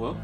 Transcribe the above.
well.